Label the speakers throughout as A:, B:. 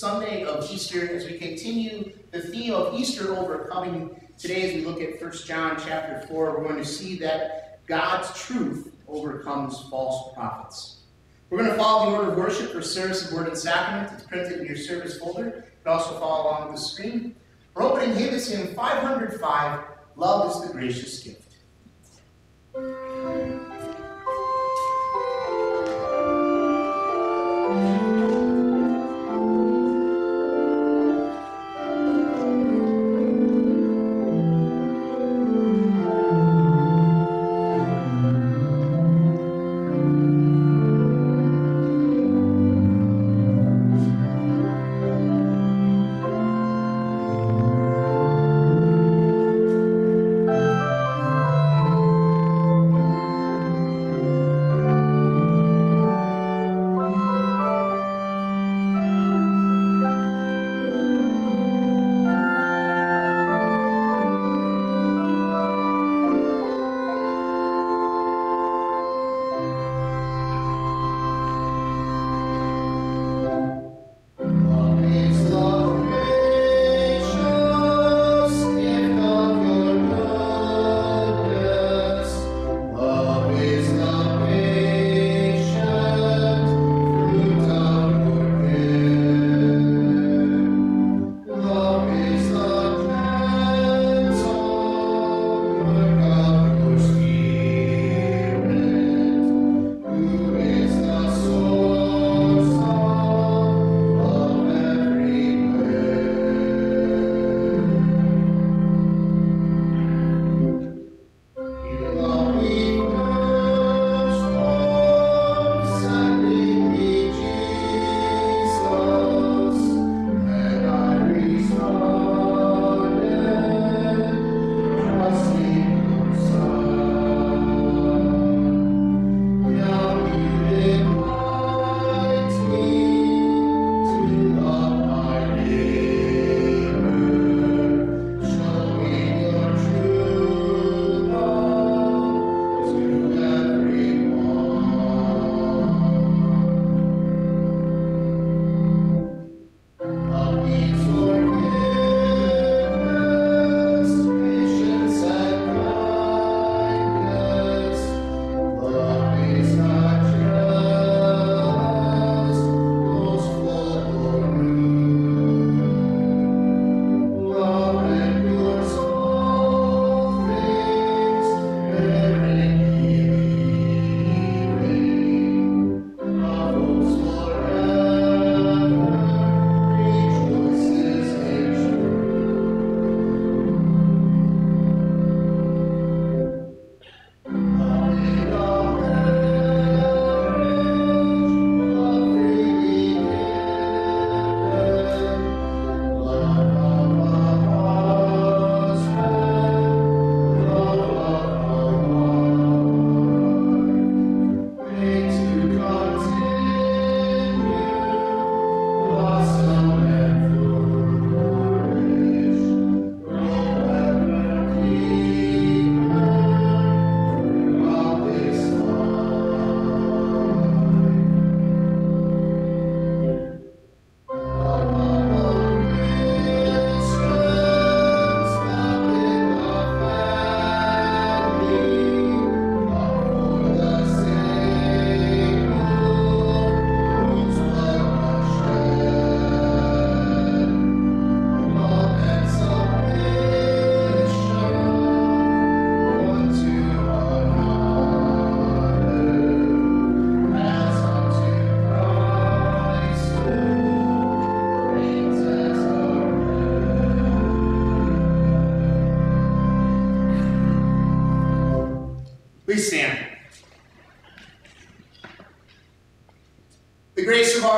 A: Sunday of Easter as we continue the theme of Easter overcoming. Today, as we look at 1 John chapter 4, we're going to see that God's truth overcomes false prophets. We're going to follow the order of worship for service of word and sacrament. It's printed in your service folder. You can also follow along with the screen. Our opening hymn is hymn 505, Love is the Gracious Gift.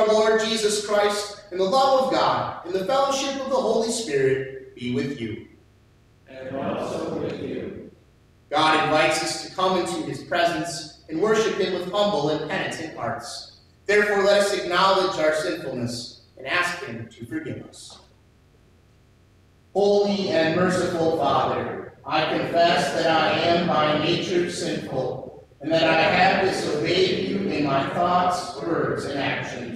A: Our Lord Jesus Christ, and the love of God, and the fellowship of the Holy Spirit be with you.
B: And also with you.
A: God invites us to come into his presence and worship him with humble and penitent hearts. Therefore, let us acknowledge our sinfulness and ask him to forgive us. Holy and merciful Father, I confess that I am by nature sinful, and that I have disobeyed you in my thoughts, words, and actions.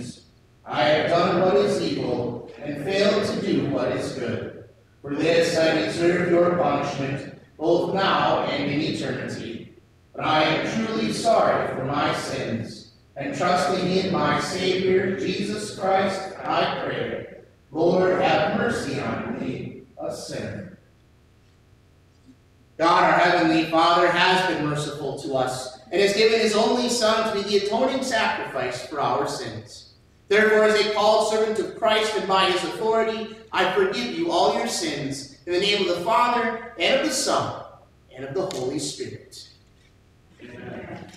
A: I have done what is evil and failed to do what is good. For this I deserve your punishment, both now and in eternity. But I am truly sorry for my sins, and trusting in my Savior, Jesus Christ, I pray. Lord, have mercy on me, a sinner. God, our Heavenly Father, has been merciful to us and has given His only Son to be the atoning sacrifice for our sins. Therefore, as a called servant of Christ and by His authority, I forgive you all your sins in the name of the Father, and of the Son, and of the Holy Spirit. Amen.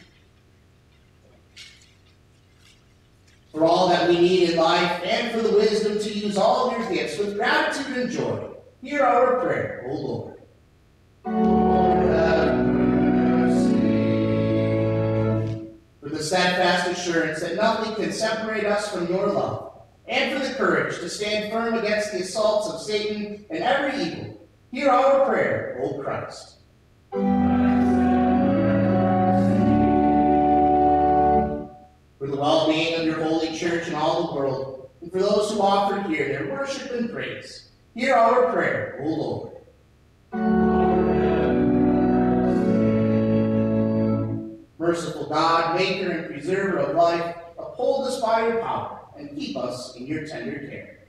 A: For all that we need in life, and for the wisdom to use all of your gifts with gratitude and joy, hear our prayer, O Lord. The steadfast assurance that nothing can separate us from your love, and for the courage to stand firm against the assaults of Satan and every evil, hear our prayer, O Christ. For the well-being of your holy church and all the world, and for those who offer here their worship and praise, hear our prayer, O Lord. Merciful God, maker and preserver of life, uphold us by your power and keep us in your tender care.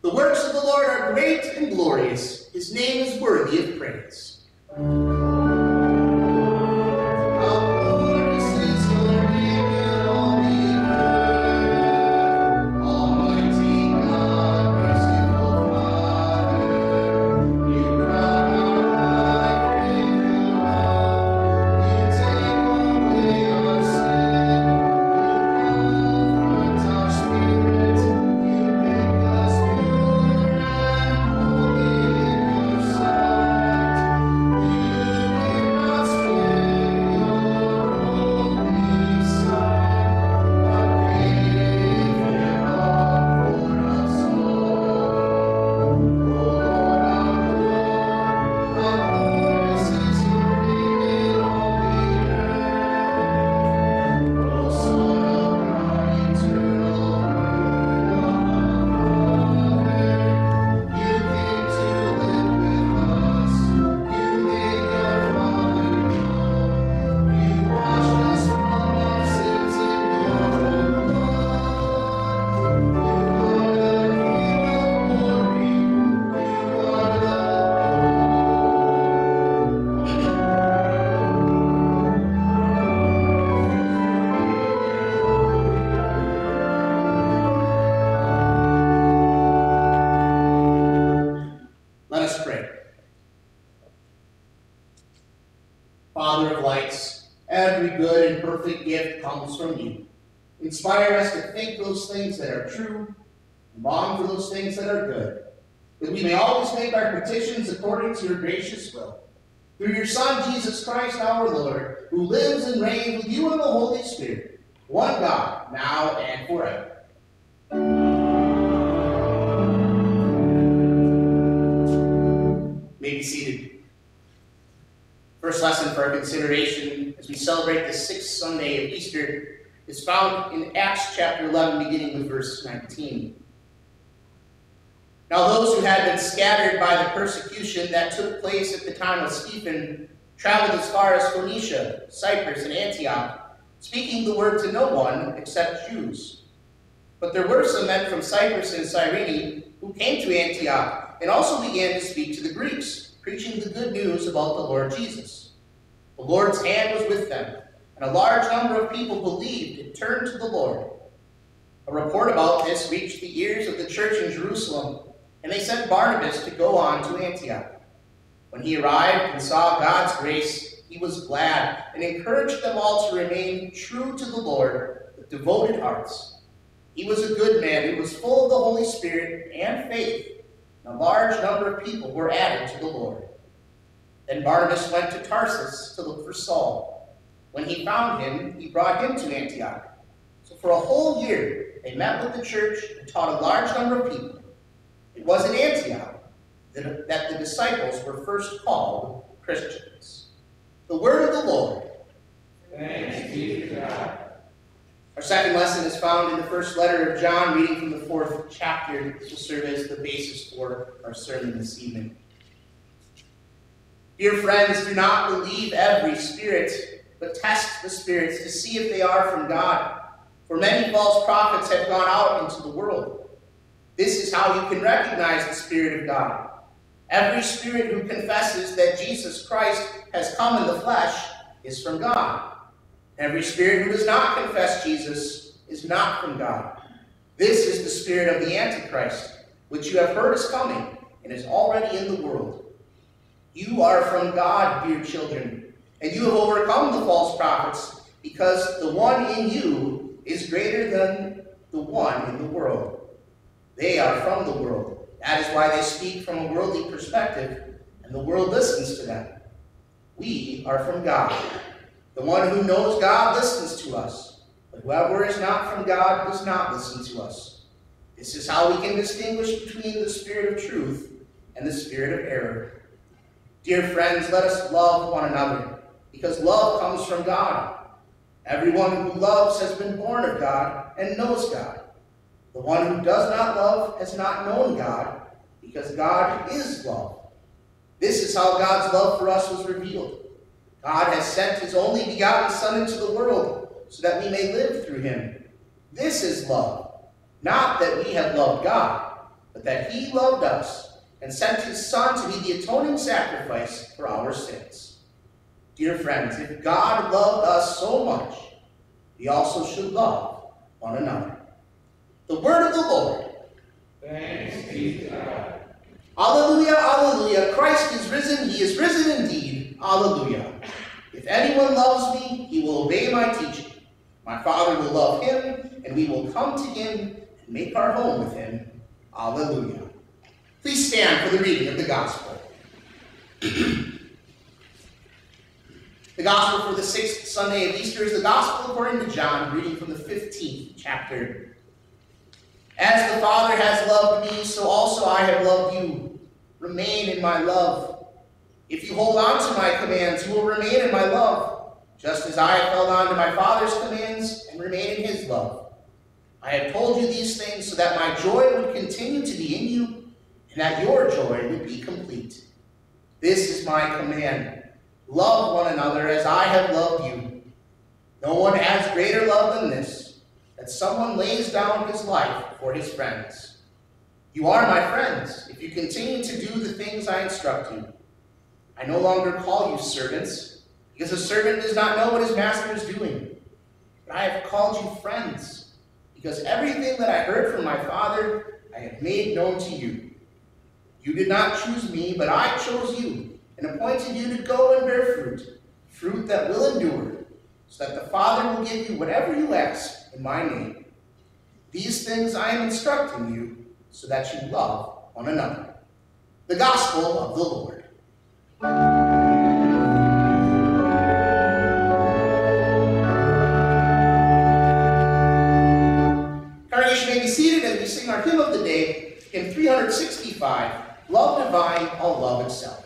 A: The works of the Lord are great and glorious. His name is worthy of praise. And with you in the Holy Spirit, one God, now and forever. may be seated. First lesson for our consideration as we celebrate the sixth Sunday of Easter is found in Acts chapter 11, beginning with verse 19. Now those who had been scattered by the persecution that took place at the time of Stephen traveled as far as Phoenicia, Cyprus, and Antioch, speaking the word to no one except Jews. But there were some men from Cyprus and Cyrene who came to Antioch and also began to speak to the Greeks, preaching the good news about the Lord Jesus. The Lord's hand was with them and a large number of people believed and turned to the Lord. A report about this reached the ears of the church in Jerusalem, and they sent Barnabas to go on to Antioch. When he arrived and saw God's grace, he was glad and encouraged them all to remain true to the Lord with devoted hearts. He was a good man who was full of the Holy Spirit and faith, and a large number of people were added to the Lord. Then Barnabas went to Tarsus to look for Saul. When he found him, he brought him to Antioch. So for a whole year, they met with the church and taught a large number of people. It was in Antioch that, that the disciples were first called Christians. The word of the Lord.
B: Thanks be to God.
A: Our second lesson is found in the first letter of John, reading from the fourth chapter. This will serve as the basis for our sermon this evening. Dear friends, do not believe every spirit, but test the spirits to see if they are from God. For many false prophets have gone out into the world. This is how you can recognize the Spirit of God. Every spirit who confesses that Jesus Christ has come in the flesh is from God. Every spirit who does not confess Jesus is not from God. This is the spirit of the Antichrist, which you have heard is coming and is already in the world. You are from God, dear children, and you have overcome the false prophets, because the one in you is greater than the one in the world. They are from the world. That is why they speak from a worldly perspective, and the world listens to them. We are from God. The one who knows God listens to us, but whoever is not from God does not listen to us. This is how we can distinguish between the spirit of truth and the spirit of error. Dear friends, let us love one another, because love comes from God. Everyone who loves has been born of God and knows God. The one who does not love has not known God, because God is love. This is how God's love for us was revealed. God has sent his only begotten Son into the world so that we may live through him. This is love. Not that we have loved God, but that he loved us and sent his Son to be the atoning sacrifice for our sins. Dear friends, if God loved us so much, we also should love one another. The word of the Lord.
B: Thanks be to God.
A: Alleluia, alleluia. Christ is risen. He is risen indeed. Alleluia. If anyone loves me, he will obey my teaching. My Father will love him, and we will come to him and make our home with him. Alleluia. Please stand for the reading of the Gospel. the Gospel for the sixth Sunday of Easter is the Gospel according to John, reading from the 15th chapter. As the Father has loved me, so also I have loved you. Remain in my love. If you hold on to my commands, you will remain in my love, just as I have held on to my Father's commands and remain in his love. I have told you these things so that my joy would continue to be in you, and that your joy would be complete. This is my command. Love one another as I have loved you. No one has greater love than this, that someone lays down his life for his friends. You are my friends if you continue to do the things I instruct you. I no longer call you servants, because a servant does not know what his master is doing. But I have called you friends, because everything that I heard from my Father I have made known to you. You did not choose me, but I chose you, and appointed you to go and bear fruit, fruit that will endure, so that the Father will give you whatever you ask in my name. These things I am instructing you, so that you love one another. The Gospel of the Lord. Congregation may be seated as we sing our hymn of the day in 365, Love Divine, All Loves Excelling.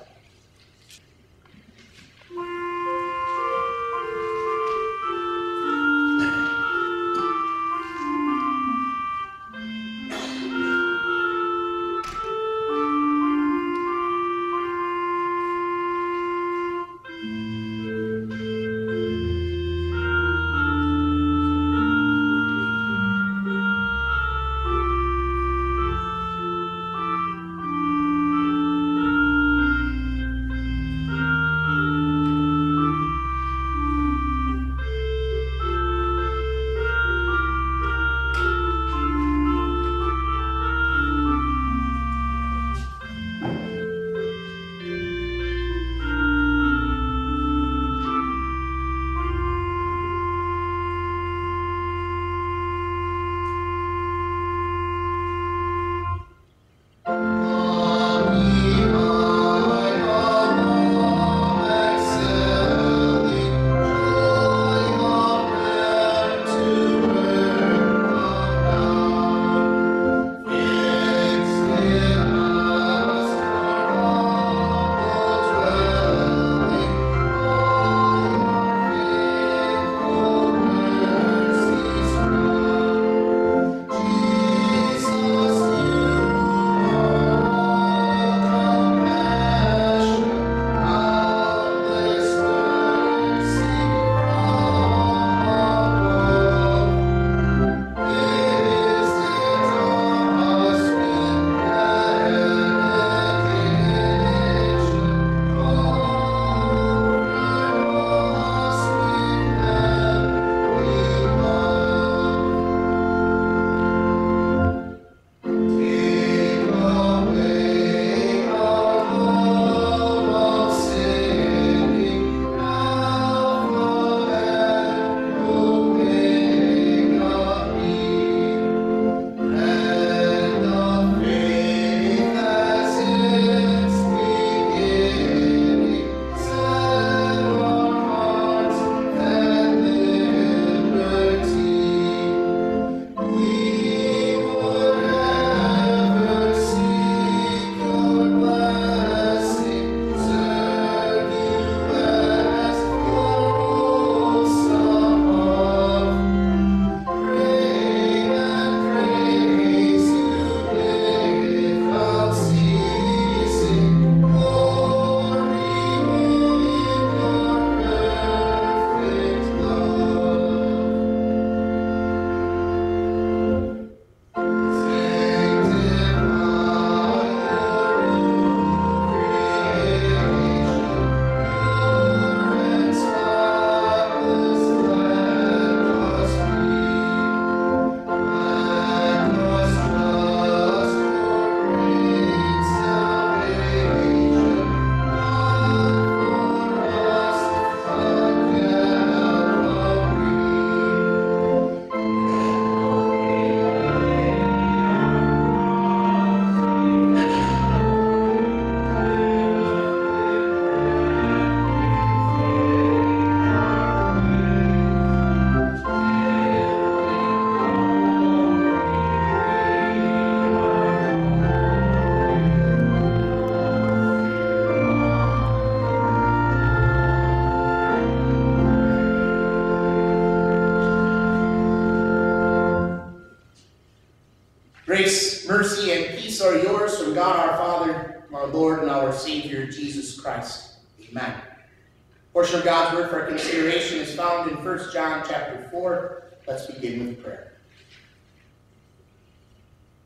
A: John chapter 4. Let's begin with prayer.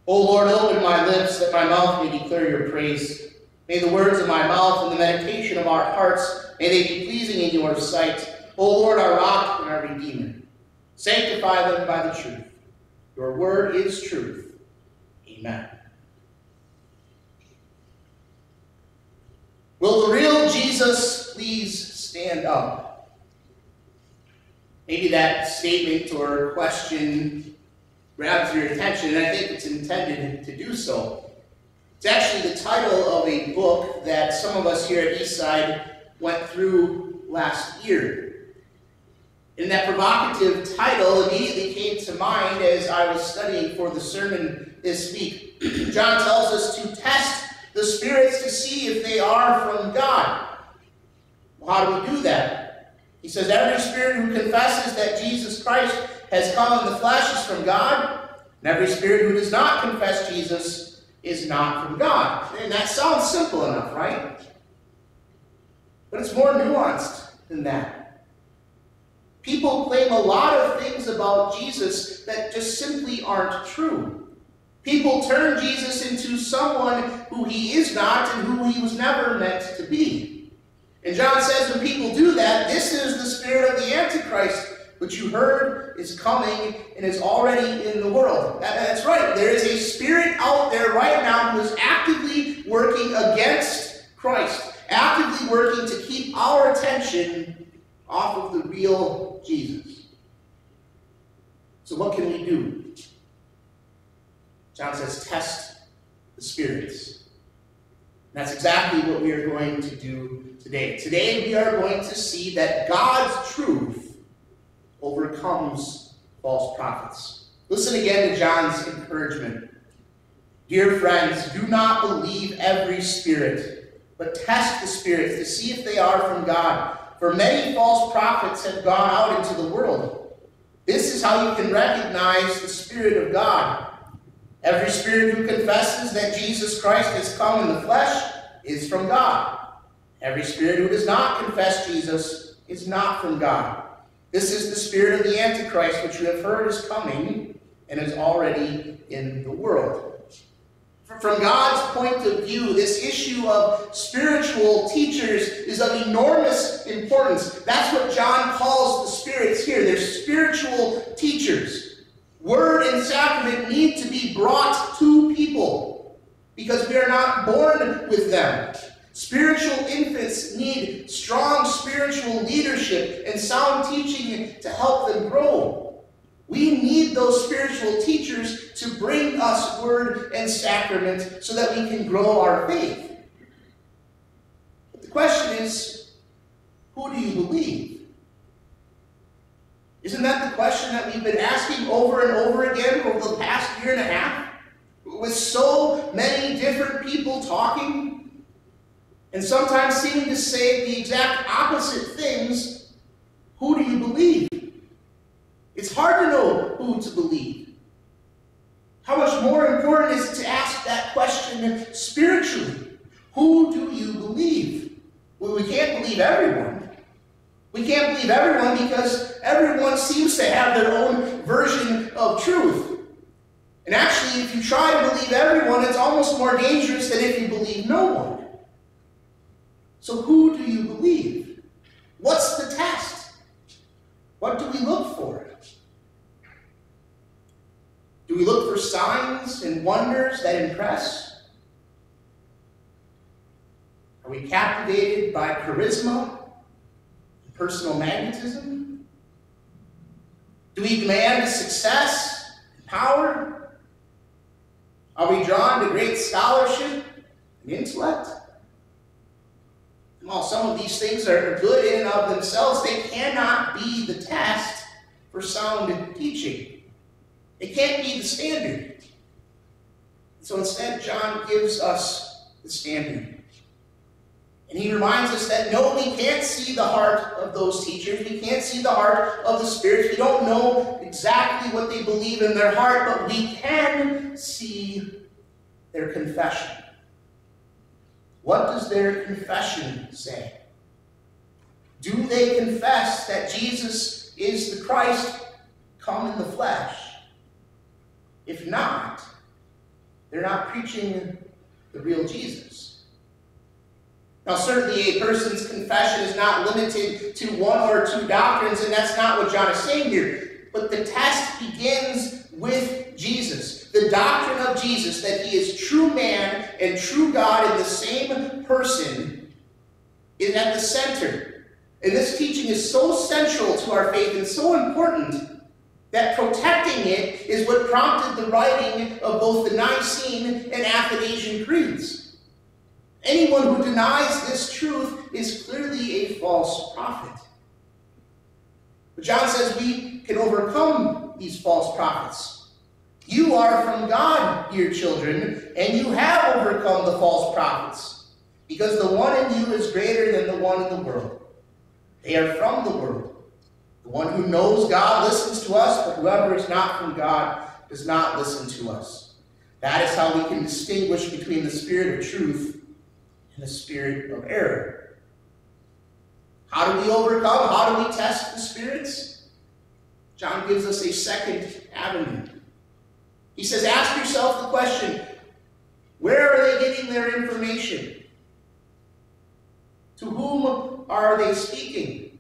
A: O Lord, open my lips that my mouth may declare your praise. May the words of my mouth and the meditation of our hearts, may they be pleasing in your sight. O Lord, our rock and our redeemer. Sanctify them by the truth. Your word is truth. Amen. Will the real Jesus please stand up? Maybe that statement or question grabs your attention, and I think it's intended to do so. It's actually the title of a book that some of us here at Eastside went through last year. And that provocative title immediately came to mind as I was studying for the sermon this week. John tells us to test the spirits to see if they are from God. Well, how do we do that? He says, Every spirit who confesses that Jesus Christ has come in the flesh is from God, and every spirit who does not confess Jesus is not from God. And that sounds simple enough, right? But it's more nuanced than that. People claim a lot of things about Jesus that just simply aren't true. People turn Jesus into someone who he is not and who he was never meant to be. And John says when people do that, this is the spirit of the Antichrist, which you heard is coming and is already in the world. That, that's right. There is a spirit out there right now who is actively working against Christ, actively working to keep our attention off of the real Jesus. So, what can we do? John says, test the spirits. And that's exactly what we are going to do today. Today we are going to see that God's truth overcomes false prophets. Listen again to John's encouragement. Dear friends, do not believe every spirit, but test the spirits to see if they are from God. For many false prophets have gone out into the world. This is how you can recognize the Spirit of God. Every spirit who confesses that Jesus Christ has come in the flesh is from God. Every spirit who does not confess Jesus is not from God. This is the spirit of the Antichrist, which you have heard is coming and is already in the world. From God's point of view, this issue of spiritual teachers is of enormous importance. That's what John calls the spirits here. They're spiritual teachers. Word and sacrament need to be brought to people because we are not born with them. Spiritual infants need strong spiritual leadership and sound teaching to help them grow. We need those spiritual teachers to bring us word and sacrament so that we can grow our faith. But the question is, who do you believe? Isn't that the question that we've been asking over and over again over the past year and a half? With so many different people talking, and sometimes seeming to say the exact opposite things, who do you believe? It's hard to know who to believe. How much more important is it to ask that question spiritually? Who do you believe? Well, we can't believe everyone. We can't believe everyone because everyone seems to have their own version of truth. And actually, if you try to believe everyone, it's almost more dangerous than if you believe no one. So, who do you believe? What's the test? What do we look for? Do we look for signs and wonders that impress? Are we captivated by charisma personal magnetism? Do we demand success and power? Are we drawn to great scholarship and intellect? While some of these things are good in and of themselves, they cannot be the test for sound teaching. It can't be the standard. So instead, John gives us the standard. And he reminds us that no, we can't see the heart of those teachers. We can't see the heart of the spirits. We don't know exactly what they believe in their heart, but we can see their confession. What does their confession say? Do they confess that Jesus is the Christ come in the flesh? If not, they're not preaching the real Jesus. Now, certainly a person's confession is not limited to one or two doctrines, and that's not what John is saying here. But the test begins with Jesus. The doctrine Jesus, that he is true man and true God in the same person, is at the center. And this teaching is so central to our faith and so important that protecting it is what prompted the writing of both the Nicene and Athanasian creeds. Anyone who denies this truth is clearly a false prophet. But John says we can overcome these false prophets. You are from God, dear children, and you have overcome the false prophets, because the one in you is greater than the one in the world. They are from the world the one who knows God listens to us, but whoever is not from God does not listen to us. That is how we can distinguish between the spirit of truth and the spirit of error. How do we overcome? How do we test the spirits? John gives us a second avenue. He says, ask yourself the question where are they getting their information? To whom are they speaking?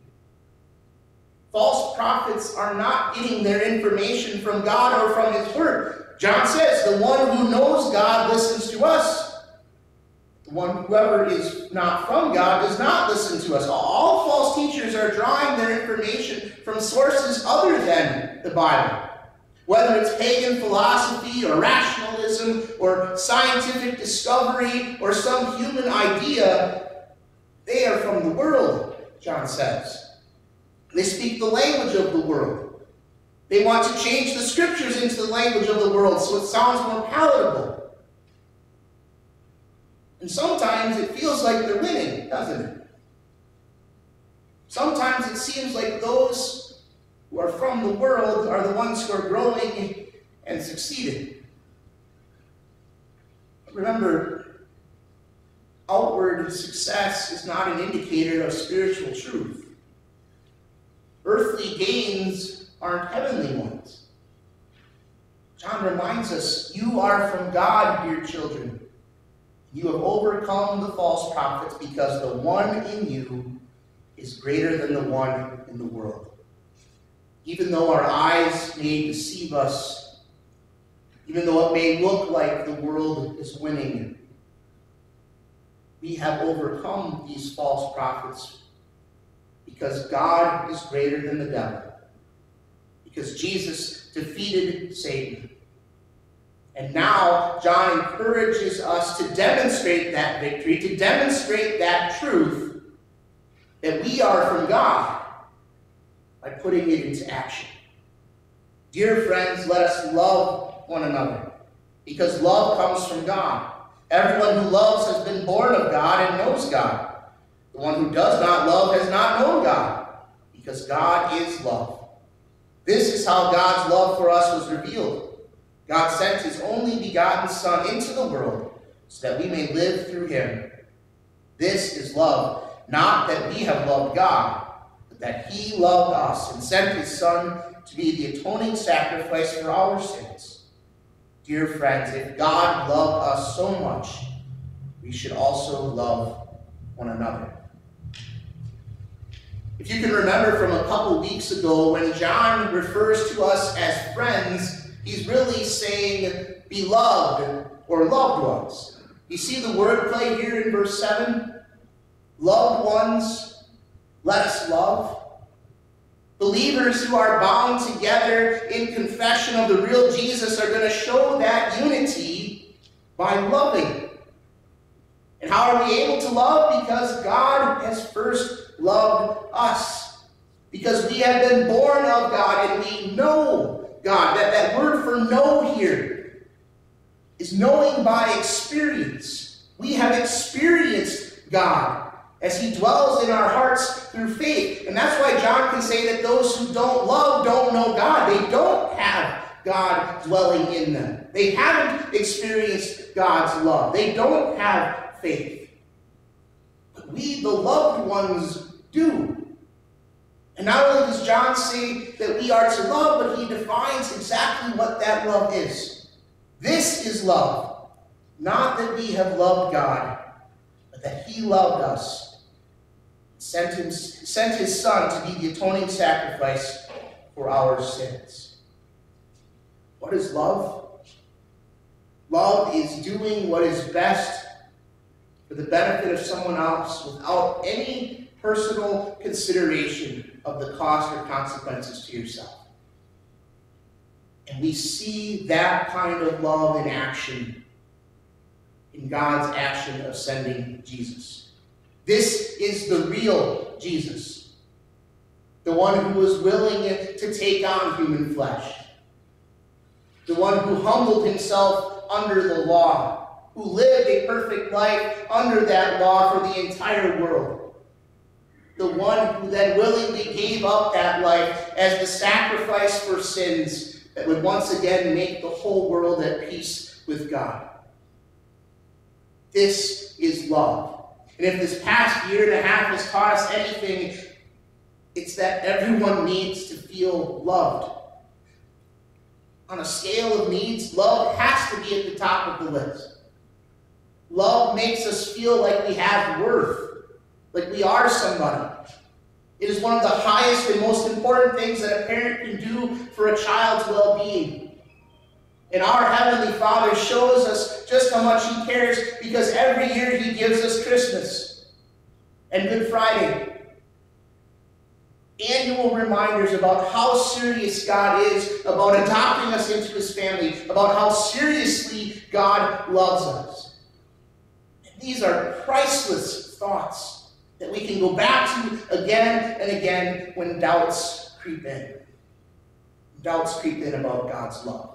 A: False prophets are not getting their information from God or from His Word. John says, the one who knows God listens to us. The one, whoever is not from God does not listen to us. All false teachers are drawing their information from sources other than the Bible. Whether it's pagan philosophy or rationalism or scientific discovery or some human idea, they are from the world, John says. They speak the language of the world. They want to change the scriptures into the language of the world so it sounds more palatable. And sometimes it feels like they're winning, doesn't it? Sometimes it seems like those who are from the world are the ones who are growing and succeeding. Remember, outward success is not an indicator of spiritual truth. Earthly gains aren't heavenly ones. John reminds us, you are from God, dear children. You have overcome the false prophets because the one in you is greater than the one in the world. Even though our eyes may deceive us, even though it may look like the world is winning, we have overcome these false prophets because God is greater than the devil. Because Jesus defeated Satan. And now John encourages us to demonstrate that victory, to demonstrate that truth that we are from God by putting it into action. Dear friends, let us love one another because love comes from God. Everyone who loves has been born of God and knows God. The one who does not love has not known God, because God is love. This is how God's love for us was revealed. God sent his only begotten Son into the world so that we may live through him. This is love, not that we have loved God, that he loved us and sent his Son to be the atoning sacrifice for our sins. Dear friends, if God loved us so much, we should also love one another. If you can remember from a couple weeks ago, when John refers to us as friends, he's really saying beloved or loved ones. You see the wordplay here in verse 7? Loved ones, let us love. Believers who are bound together in confession of the real Jesus are going to show that unity by loving. And how are we able to love? Because God has first loved us. Because we have been born of God and we know God. That, that word for know here is knowing by experience. We have experienced God. As he dwells in our hearts through faith. And that's why John can say that those who don't love don't know God. They don't have God dwelling in them. They haven't experienced God's love. They don't have faith. But we, the loved ones, do. And not only does John say that we are to love, but he defines exactly what that love is. This is love. Not that we have loved God, but that he loved us, sent, him, sent his son to be the atoning sacrifice for our sins. What is love? Love is doing what is best for the benefit of someone else without any personal consideration of the cost or consequences to yourself. And we see that kind of love in action in God's action of sending Jesus. This is the real Jesus, the one who was willing to take on human flesh, the one who humbled himself under the law, who lived a perfect life under that law for the entire world, the one who then willingly gave up that life as the sacrifice for sins that would once again make the whole world at peace with God. This is love. And if this past year and a half has taught us anything, it's that everyone needs to feel loved. On a scale of needs, love has to be at the top of the list. Love makes us feel like we have worth, like we are somebody. It is one of the highest and most important things that a parent can do for a child's well being. And our Heavenly Father shows us just how much He cares because every year He gives us Christmas and Good Friday. Annual reminders about how serious God is about adopting us into His family, about how seriously God loves us. And these are priceless thoughts that we can go back to again and again when doubts creep in. Doubts creep in about God's love.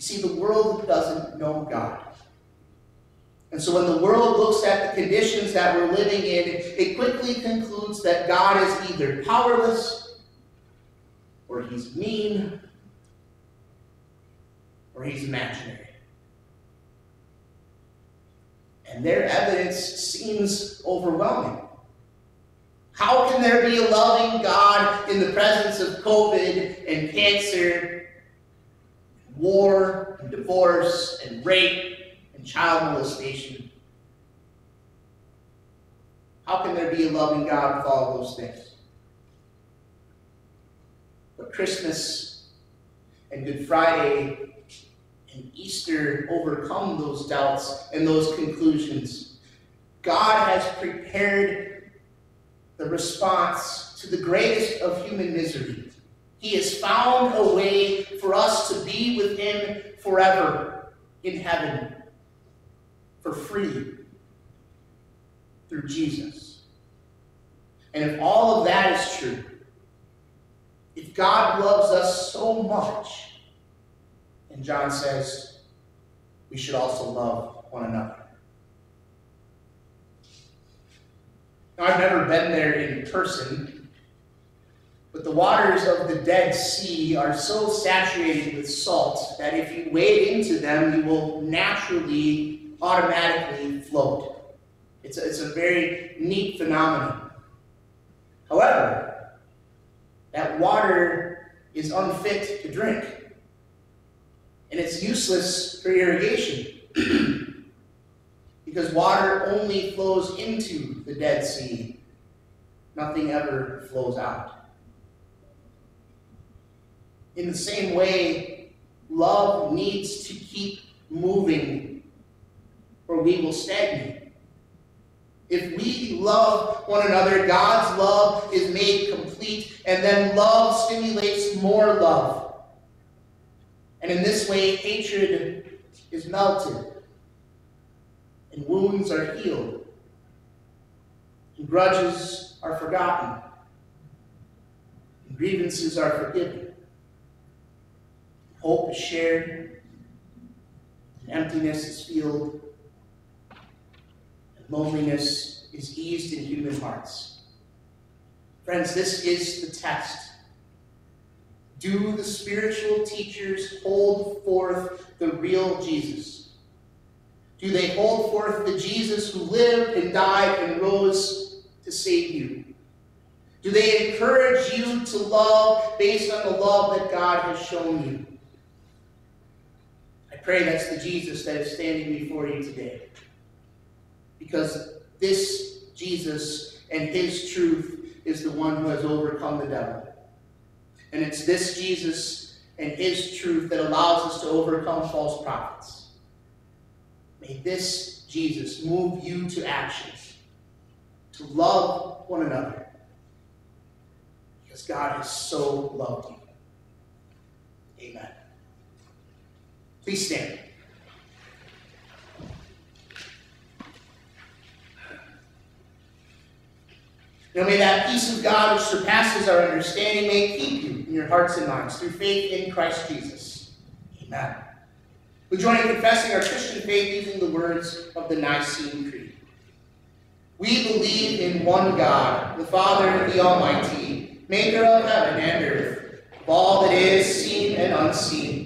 A: You see, the world doesn't know God. And so when the world looks at the conditions that we're living in, it quickly concludes that God is either powerless, or he's mean, or he's imaginary. And their evidence seems overwhelming. How can there be a loving God in the presence of COVID and cancer war and divorce and rape and child molestation. How can there be a loving God with all those things? But Christmas and Good Friday and Easter overcome those doubts and those conclusions. God has prepared the response to the greatest of human misery he has found a way for us to be with Him forever in heaven for free through Jesus. And if all of that is true, if God loves us so much, and John says we should also love one another. Now, I've never been there in person, but the waters of the Dead Sea are so saturated with salt that if you wade into them, you will naturally, automatically float. It's a, it's a very neat phenomenon. However, that water is unfit to drink, and it's useless for irrigation because water only flows into the Dead Sea, nothing ever flows out. In the same way, love needs to keep moving or we will stagnate. If we love one another, God's love is made complete, and then love stimulates more love. And in this way, hatred is melted, and wounds are healed, and grudges are forgotten, and grievances are forgiven. Hope is shared, emptiness is filled, and loneliness is is eased in human hearts. Friends, this is the test. Do the spiritual teachers hold forth the real Jesus? Do they hold forth the Jesus who lived and died and rose to save you? Do they encourage you to love based on the love that God has shown you? Pray that's the Jesus that is standing before you today. Because this Jesus and his truth is the one who has overcome the devil. And it's this Jesus and his truth that allows us to overcome false prophets. May this Jesus move you to actions, to love one another, because God has so loved you. Amen. Please stand. Now may that peace of God which surpasses our understanding may keep you in your hearts and minds through faith in Christ Jesus. Amen. We join in confessing our Christian faith using the words of the Nicene Creed. We believe in one God, the Father, the Almighty, maker of heaven and earth, of all that is seen and unseen.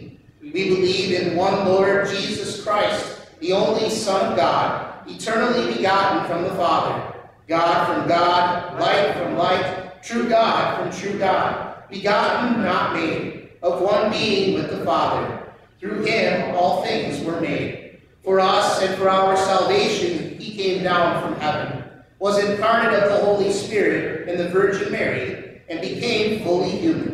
A: We believe in one Lord Jesus Christ, the only Son of God, eternally begotten from the Father God from God, light from light, true God from true God, begotten, not made, of one being with the Father. Through him all things were made. For us and for our salvation he came down from heaven, was incarnate of the Holy Spirit and the Virgin Mary, and became fully human.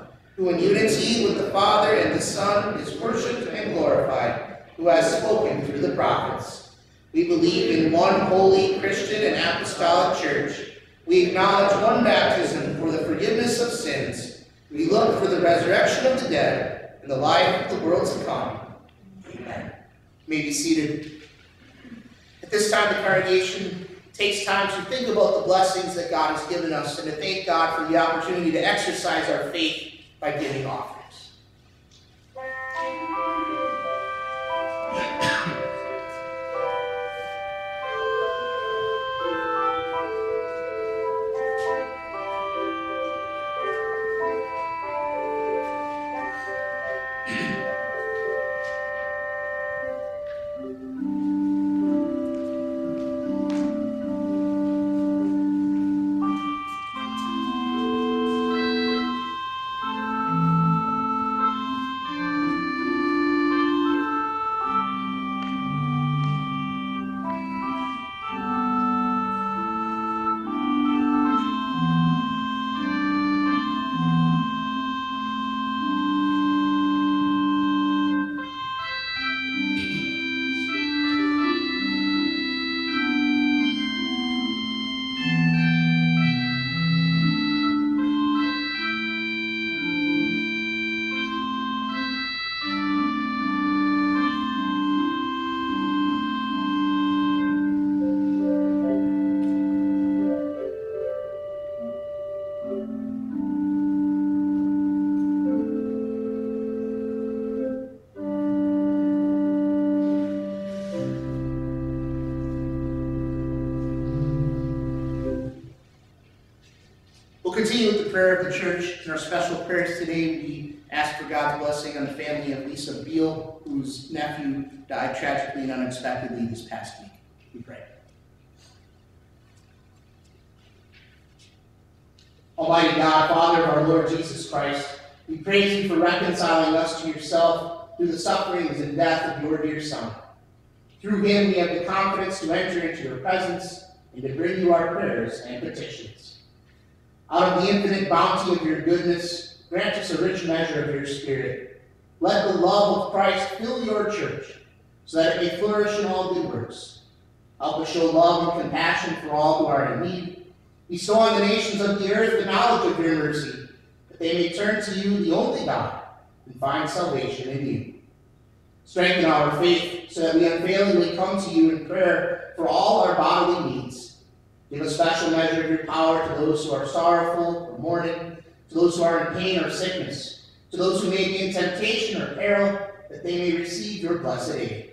A: who in unity with the Father and the Son is worshipped and glorified, who has spoken through the prophets. We believe in one holy Christian and apostolic church, we acknowledge one baptism for the forgiveness of sins. We look for the resurrection of the dead and the life of the world to come. Amen. You may be seated. At this time, the congregation takes time to think about the blessings that God has given us and to thank God for the opportunity to exercise our faith by giving offerings. Prayer of the church. In our special prayers today, we ask for God's blessing on the family of Lisa Beal, whose nephew died tragically and unexpectedly this past week. We pray. Almighty God, Father of our Lord Jesus Christ, we praise you for reconciling us to yourself through the sufferings and death of your dear Son. Through him we have the confidence to enter into your presence and to bring you our prayers and petitions. Out of the infinite bounty of your goodness, grant us a rich measure of your Spirit. Let the love of Christ fill your church, so that it may flourish in all good works. Help us show love and compassion for all who are in need. Bestow on the nations of the earth the knowledge of your mercy, that they may turn to you, the only God, and find salvation in you. Strengthen our faith so that we unfailingly come to you in prayer for all our bodily needs. Give a special measure of your power to those who are sorrowful or mourning, to those who are in pain or sickness, to those who may be in temptation or peril, that they may receive your blessed aid.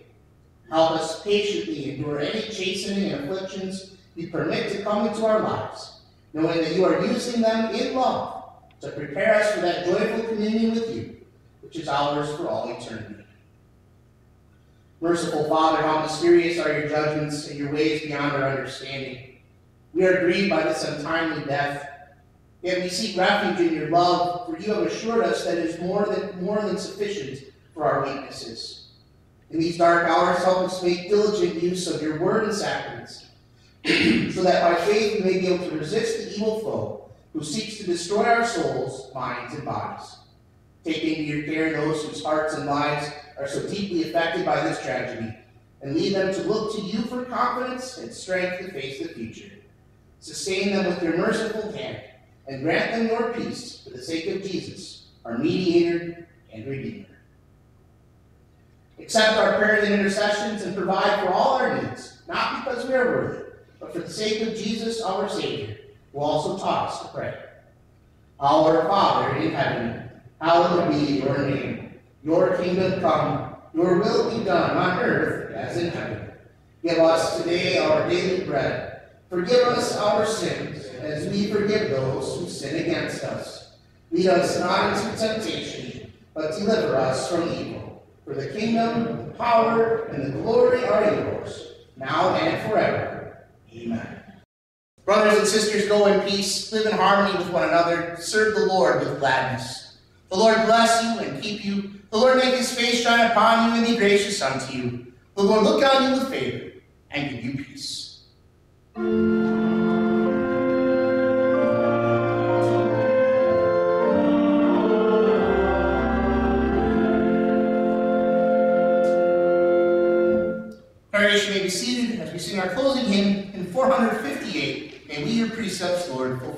A: Help us patiently endure any chastening and afflictions you permit to come into our lives, knowing that you are using them in love to prepare us for that joyful communion with you, which is ours for all eternity. Merciful Father, how mysterious are your judgments and your ways beyond our understanding. We are grieved by this untimely death, yet we seek refuge in your love, for you have assured us that it is more than, more than sufficient for our weaknesses. In these dark hours, help us make diligent use of your word and sacraments, so that by faith we may be able to resist the evil foe who seeks to destroy our souls, minds, and bodies. Take into your care those whose hearts and lives are so deeply affected by this tragedy, and lead them to look to you for confidence and strength to face the future. Sustain them with your merciful hand, and grant them your peace for the sake of Jesus, our mediator and redeemer. Accept our prayers and intercessions and provide for all our needs, not because we are worthy, but for the sake of Jesus, our Savior, who also taught us to pray. Our Father in heaven, hallowed be your name. Your kingdom come, your will be done on earth as in heaven. Give us today our daily bread. Forgive us our sins, as we forgive those who sin against us. Lead us not into temptation, but deliver us from evil. For the kingdom, the power, and the glory are yours, now and forever. Amen. Brothers and sisters, go in peace, live in harmony with one another, serve the Lord with gladness. The Lord bless you and keep you. The Lord make his face shine upon you and be gracious unto you. The Lord look on you with favor and give you peace. Congregation may be seated as we sing our closing hymn in 458, May we your precepts, Lord, fulfill.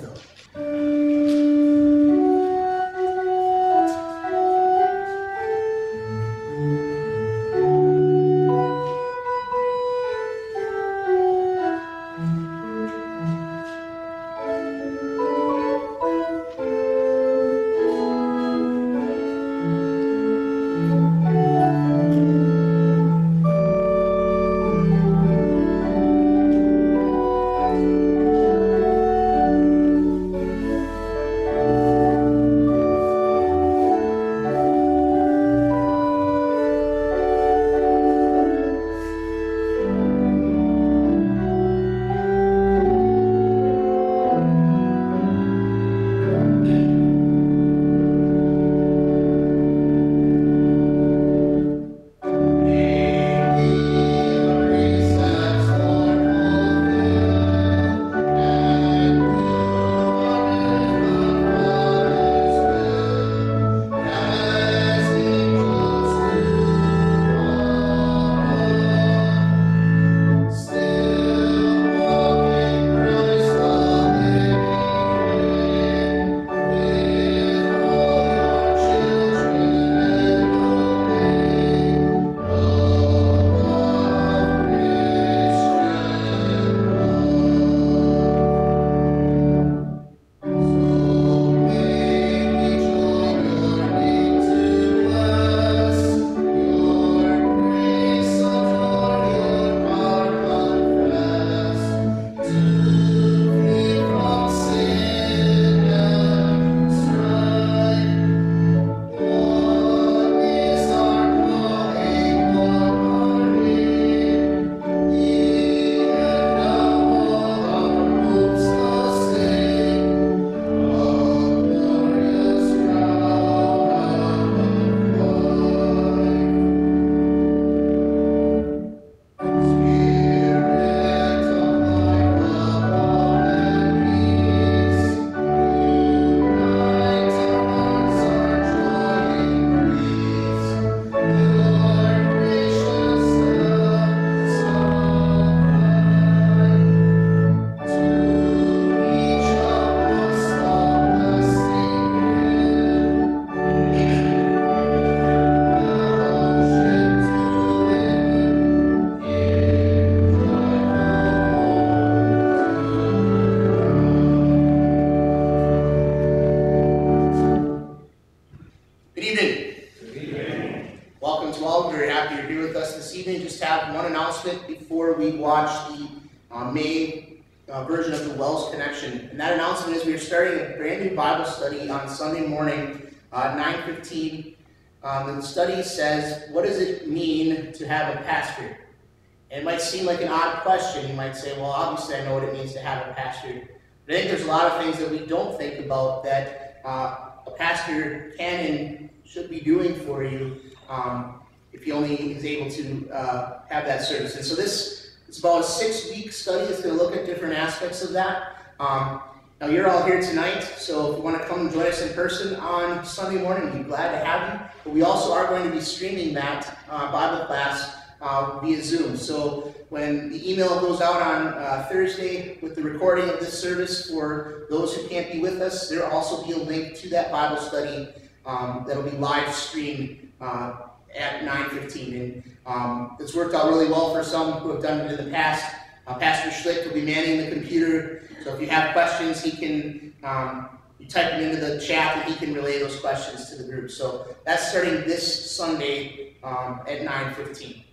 A: Like an odd question. You might say, "Well, obviously I know what it means to have a pastor." But I think there's a lot of things that we don't think about that uh, a pastor can and should be doing for you um, if he only is able to uh, have that service. And so this is about a six-week study. It's going to look at different aspects of that. Um, now you're all here tonight, so if you want to come and join us in person on Sunday morning, we'd be glad to have you. But we also are going to be streaming that uh, Bible class uh, via Zoom. So when the email goes out on uh, Thursday with the recording of this service for those who can't be with us, there'll also be a link to that Bible study um, that'll be live streamed uh, at 9:15. And um, it's worked out really well for some who have done it in the past. Uh, Pastor Schlick will be manning the computer, so if you have questions, he can um, you type them into the chat and he can relay those questions to the group. So that's starting this Sunday um, at 9:15.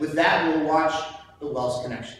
A: With that, we'll watch the WELS Connection.